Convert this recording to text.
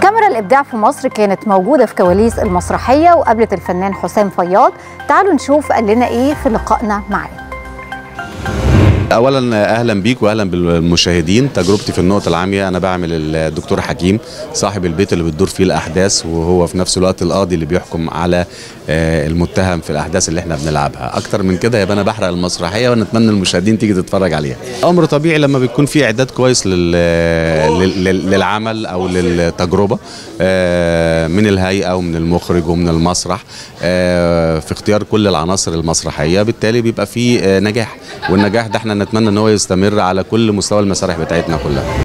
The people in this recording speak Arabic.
كاميرا الإبداع في مصر كانت موجودة في كواليس المسرحية وقابلت الفنان حسام فياض. تعالوا نشوف قال لنا إيه في لقائنا معاه اولا أهلا بيك واهلا بالمشاهدين. تجربتي في النقطه العامية أنا بعمل الدكتور حكيم صاحب البيت اللي بتدور فيه الأحداث وهو في نفس الوقت القاضي اللي بيحكم على المتهم في الأحداث اللي إحنا بنلعبها. أكتر من كده يبقى أنا بحرق المسرحية ونتمنى المشاهدين تيجي تتفرج عليها. أمر طبيعي لما بيكون في إعداد كويس للعمل أو للتجربة من الهيئة ومن المخرج ومن المسرح في اختيار كل العناصر المسرحية بالتالي بيبقى في نجاح. والنجاح ده إحنا نتمنى إن هو يستمر على كل مستوى المسارح بتاعتنا كلها.